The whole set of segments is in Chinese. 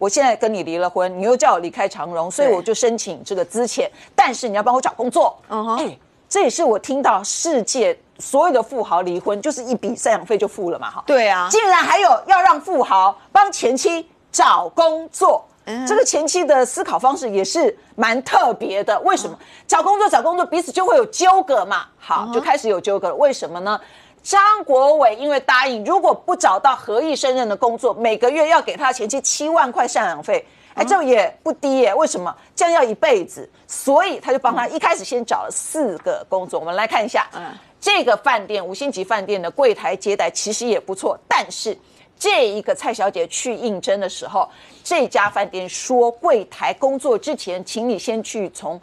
我现在跟你离了婚，你又叫我离开长荣，所以我就申请这个资遣，但是你要帮我找工作。嗯哼哎，这也是我听到世界所有的富豪离婚，就是一笔赡养费就付了嘛，哈。对啊，竟然还有要让富豪帮前妻找工作。嗯这个前妻的思考方式也是蛮特别的。为什么找工作找工作彼此就会有纠葛嘛？好，就开始有纠葛了。为什么呢？张国伟因为答应，如果不找到合意胜任的工作，每个月要给他前妻七万块赡养费。哎，这也不低耶？为什么？这样要一辈子，所以他就帮他一开始先找了四个工作。我们来看一下，嗯这个饭店五星级饭店的柜台接待其实也不错，但是这一个蔡小姐去应征的时候，这家饭店说柜台工作之前，请你先去从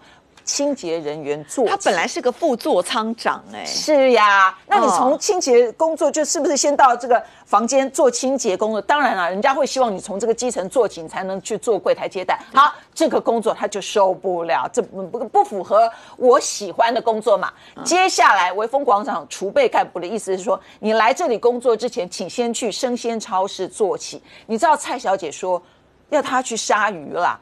清洁人员做。他本来是个副座舱长哎、是呀，那你哦从清洁工作就是不是先到这个房间做清洁工作？当然了，人家会希望你从这个基层做起，你才能去做柜台接待。好，这个工作他就受不了，这不不不符合我喜欢的工作嘛。接下来，维风广场储备干部的意思是说，你来这里工作之前，请先去生鲜超市做起。你知道蔡小姐说要她去杀鱼啦。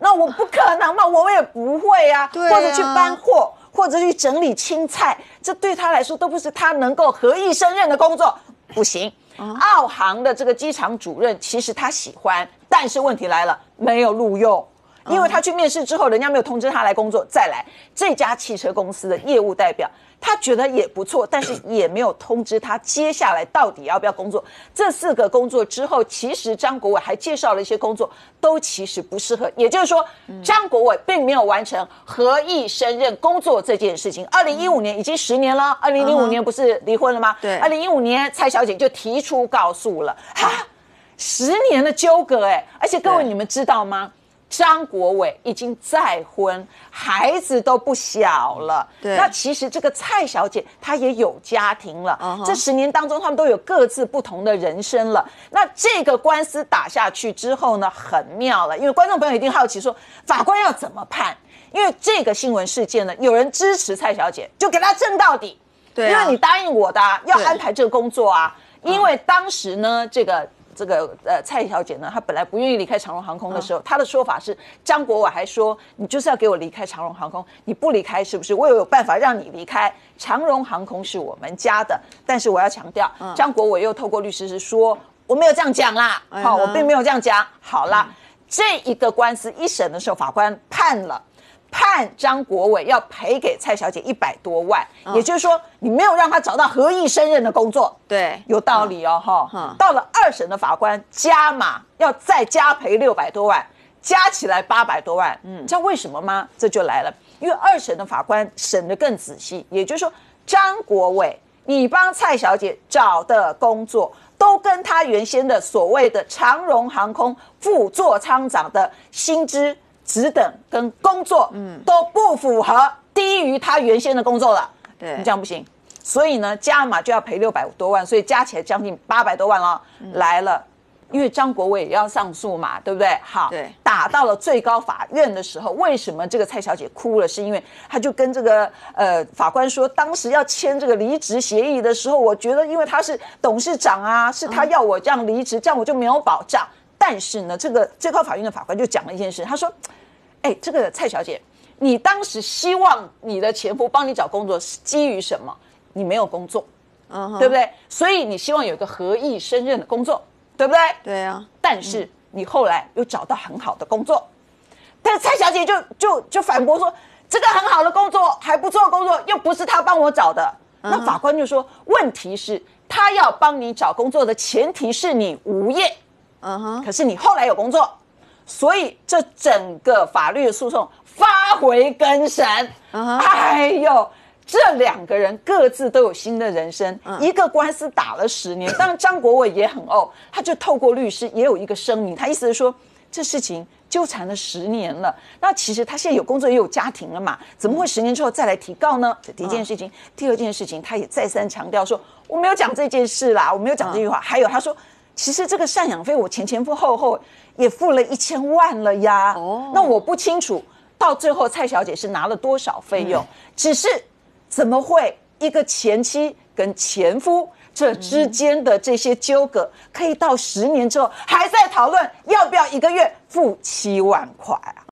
那我不可能嘛，我也不会啊，对啊或者去搬货，或者去整理青菜，这对他来说都不是他能够合意胜任的工作，不行。澳航的这个机场主任其实他喜欢，但是问题来了，没有录用。因为他去面试之后，人家没有通知他来工作，再来这家汽车公司的业务代表，他觉得也不错，但是也没有通知他接下来到底要不要工作。这四个工作之后，其实张国伟还介绍了一些工作，都其实不适合。也就是说，张国伟并没有完成合意升任工作这件事情。二零一五年已经十年了，二零零五年不是离婚了吗？对二零一五年蔡小姐就提出告诉了，哈，十年的纠葛哎，而且各位你们知道吗？张国伟已经再婚，孩子都不小了。对那其实这个蔡小姐她也有家庭了。这十年当中，他们都有各自不同的人生了。那这个官司打下去之后呢，很妙了，因为观众朋友一定好奇说，法官要怎么判？因为这个新闻事件呢，有人支持蔡小姐，就给她争到底。对啊因为你答应我的、啊，要安排这个工作啊。因为当时呢，这个这个呃蔡小姐呢，她本来不愿意离开长荣航空的时候，她的说法是张国伟还说你就是要给我离开长荣航空，你不离开是不是？我有有办法让你离开。长荣航空是我们家的，但是我要强调，张国伟又透过律师是说我没有这样讲啦，好，我并没有这样讲。好啦，这一个官司一审的时候，法官判了。判张国伟要赔给蔡小姐一百多万，也就是说，你没有让他找到合意胜任的工作，对，有道理哦，哈、嗯。到了二审的法官加码，要再加赔六百多万，加起来八百多万。嗯，知道为什么吗？这就来了，因为二审的法官审得更仔细，也就是说，张国伟，你帮蔡小姐找的工作。都跟他原先的所谓的长荣航空副座舱长的薪资、职等跟工作，嗯，都不符合，低于他原先的工作了。对你这样不行。所以呢，加码就要赔六百多万，所以加起来将近八百多万了。来了，因为张国伟也要上诉嘛，对不对？好，对打到了最高法院的时候，为什么这个蔡小姐哭了？是因为她就跟这个呃法官说，当时要签这个离职协议的时候，我觉得因为他是董事长啊，是他要我这样离职，这样我就没有保障。但是呢，这个最高法院的法官就讲了一件事，他说：“哎，这个蔡小姐，你当时希望你的前夫帮你找工作是基于什么？你没有工作，嗯哼对不对？所以你希望有一个合意胜任的工作，对不对？对啊，但是你后来又找到很好的工作，但是蔡小姐就就就反驳说，这个很好的工作还不错的工作，又不是他帮我找的。那法官就说，问题是他要帮你找工作的前提是你无业，嗯哼，可是你后来有工作，所以这整个法律的诉讼发回更审。哎呦，这两个人各自都有新的人生，嗯一个官司打了十年，当然张国伟也很怄，他就透过律师也有一个声明，他意思是说这事情。纠缠了十年了，那其实他现在有工作也有家庭了嘛，怎么会十年之后再来提告呢？这第一件事情，第二件事情，他也再三强调说我没有讲这件事啦，我没有讲这句话。还有他说，其实这个赡养费我前前后后也付了一千万了呀。哦那我不清楚到最后蔡小姐是拿了多少费用，只是怎么会一个前妻跟前夫这之间的这些纠葛，可以到十年之后还在讨论要不要一个月付七万块啊？